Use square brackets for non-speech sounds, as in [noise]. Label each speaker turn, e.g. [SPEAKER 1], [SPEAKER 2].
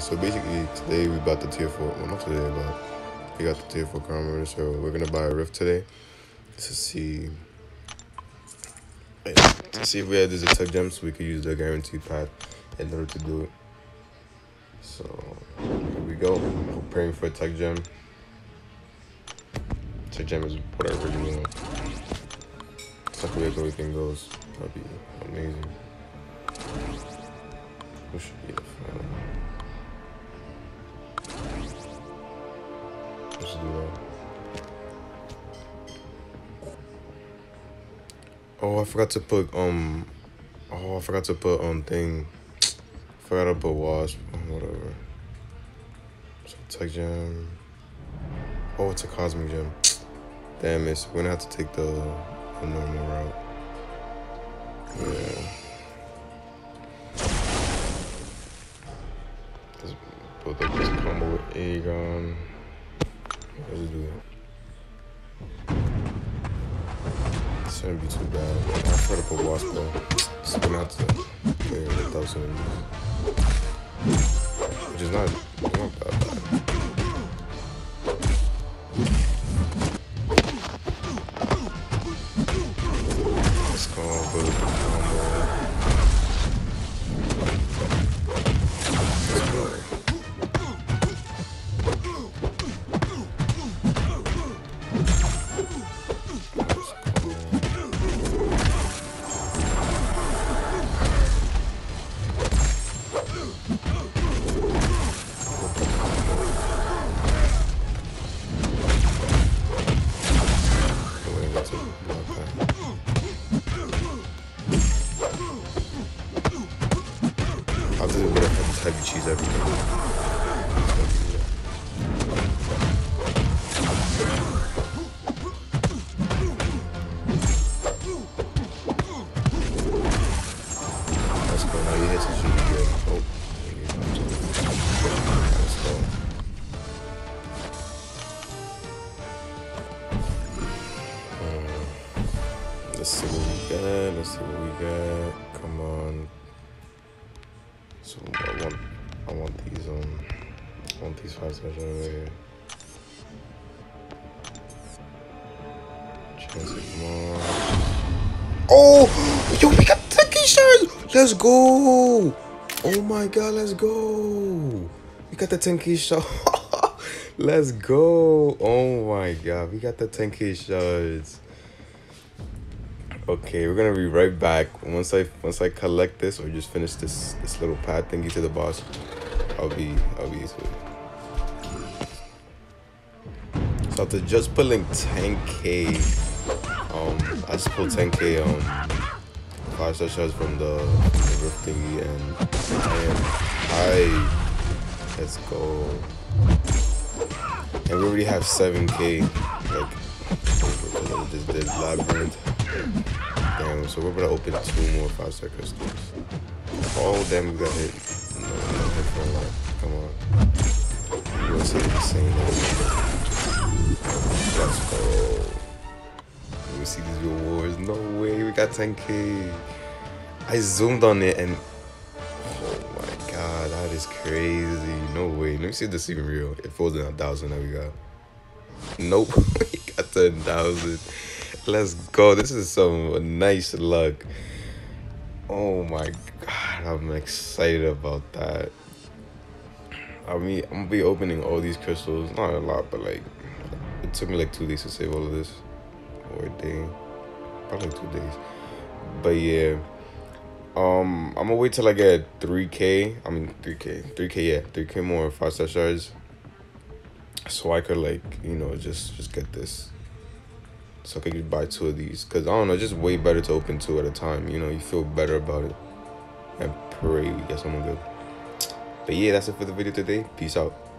[SPEAKER 1] So basically, today we bought the tier 4. Well, not today, but we got the tier 4 chronometer. So we're going to buy a Rift today to see to see if we had these tech gems, we could use the guaranteed path in order to do it. So here we go. We're praying for a tech gem. Tech gem is whatever you want. It's like everything goes. That'd be amazing. We should be the final? That. Oh, I forgot to put um. Oh, I forgot to put um thing. Forgot to put wasp. Whatever. So tech gem. Oh, it's a cosmic gem. Damn it! We're gonna have to take the, the normal route. Yeah. Let's put up this combo with Aegon. Let's do it. shouldn't be too bad. I try to put wasp. Just gonna have to play without some. Which is not, not bad. A bit of heavy cheese everything. Got. Let's see what we got. Come on. So I want I want these um I want these five stars right here. It, come on. Oh yo we got Tenki shards! Let's go! Oh my god, let's go! We got the 10k shard. [laughs] let's go! Oh my god, we got the 10k shards. Okay, we're gonna be right back. Once I once I collect this or just finish this this little pad thingy to the boss, I'll be I'll be it. So after just pulling 10k, um, I just pulled 10k um five star shards from the, the rift thingy, and I. Let's go. And we already have 7k. Like, just did labyrinth. Damn, so we're gonna open two more five star crystals. Oh damn, we got hit. No, hit from that. Come on. You gonna say the same Let's go. Let me see these rewards. No way, we got 10k. I zoomed on it and oh my god, that is crazy. No way. Let me see if this is even real. It in a thousand that we got. Nope, [laughs] we got 10,000. Let's go. This is some nice luck. Oh my god, I'm excited about that. I mean, I'm gonna be opening all these crystals. Not a lot, but like, it took me like two days to save all of this. Or a day. Probably two days. But yeah. Um, I'm gonna wait till I get 3k. I mean, 3k. 3k, yeah. 3k more 5 star shards. So I could, like, you know, just just get this so I could buy two of these. Cause I don't know, just way better to open two at a time. You know, you feel better about it. And pray we get someone good. But yeah, that's it for the video today. Peace out.